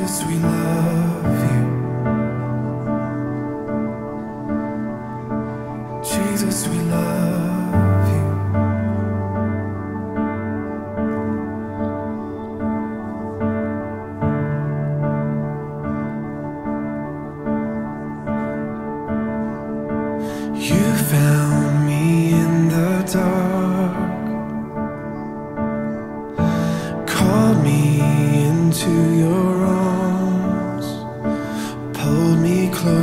Jesus, we love you. Jesus, we love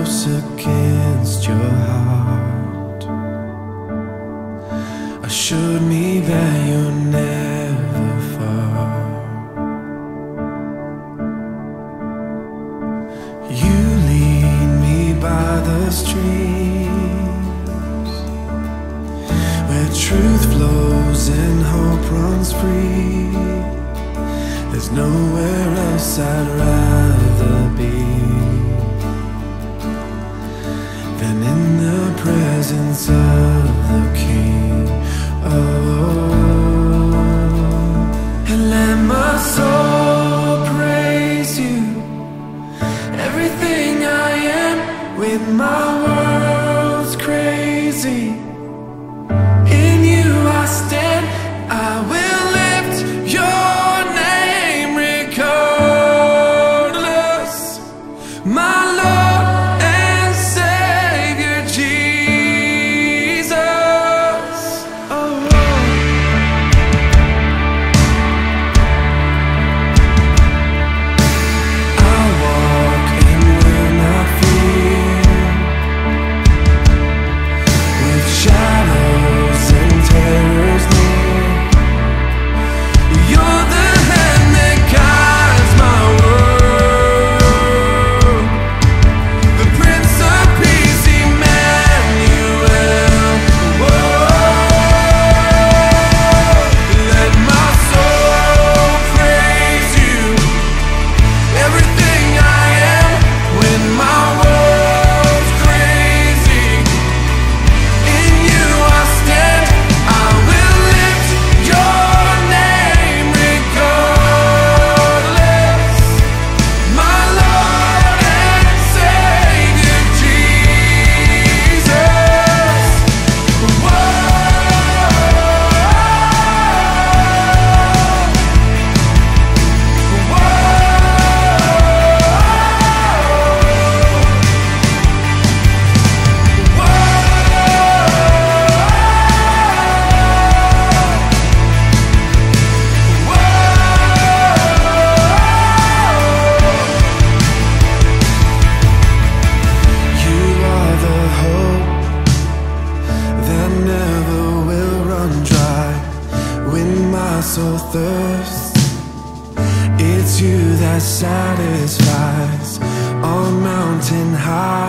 close against your heart, assured me that you're never far. You lead me by the streams where truth flows and hope runs free. There's nowhere else I'd rather be presence of the King. Oh, and let my soul praise you. Everything I am with my world's crazy. In you I stand, I will lift your name regardless. Soul thirsts. It's you that satisfies on mountain high